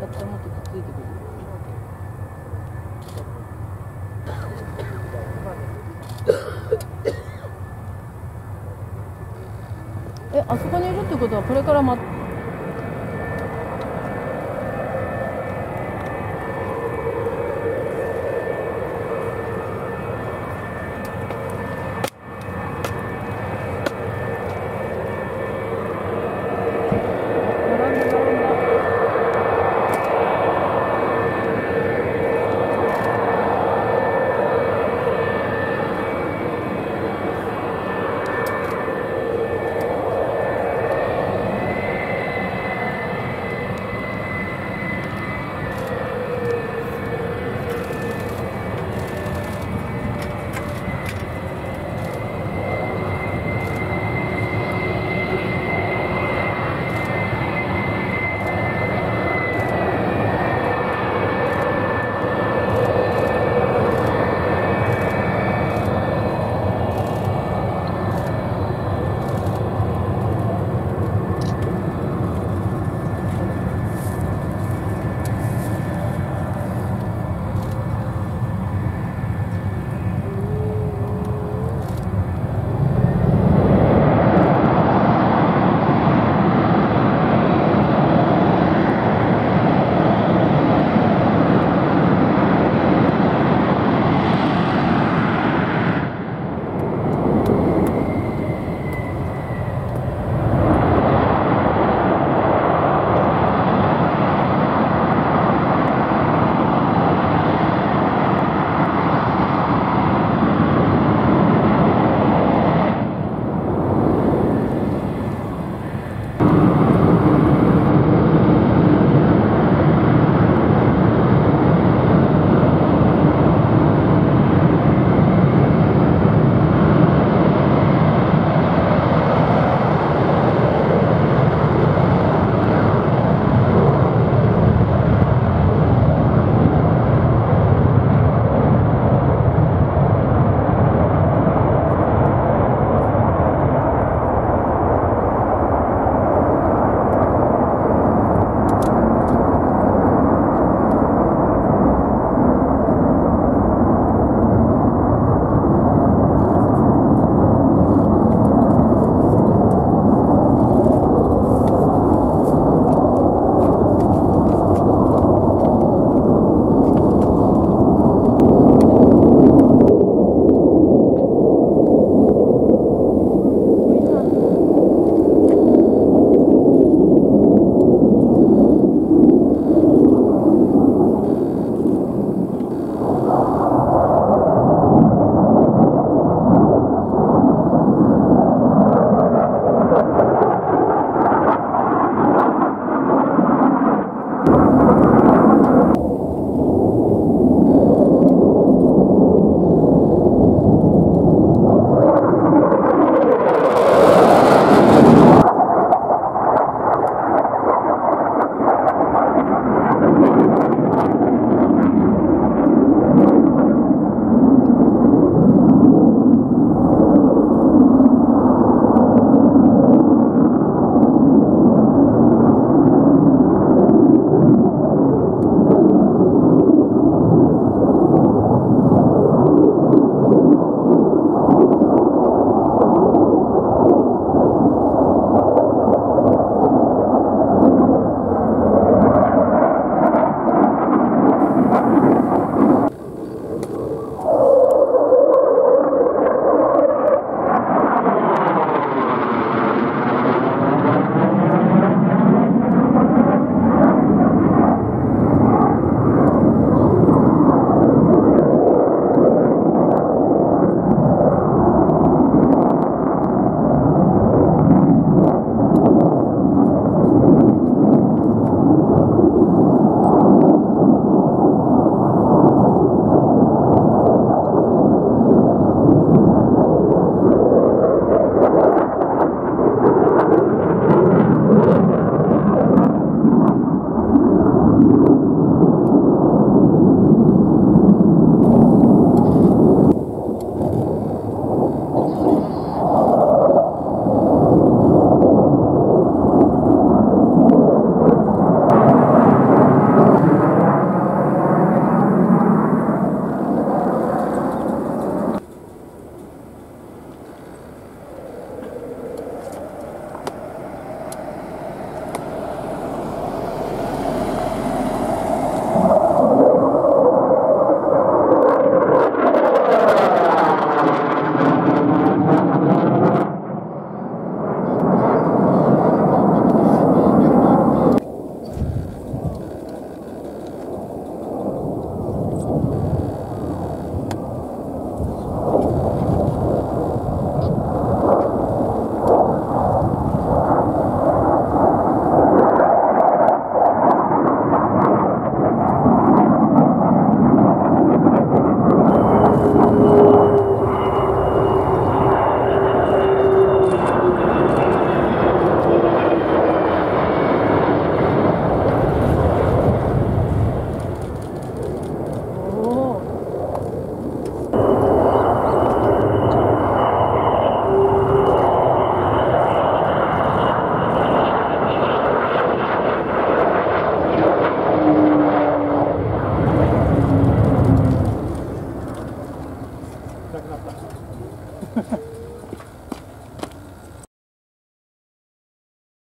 やったらもっとくっついてくるえあそこにいるってことはこれからま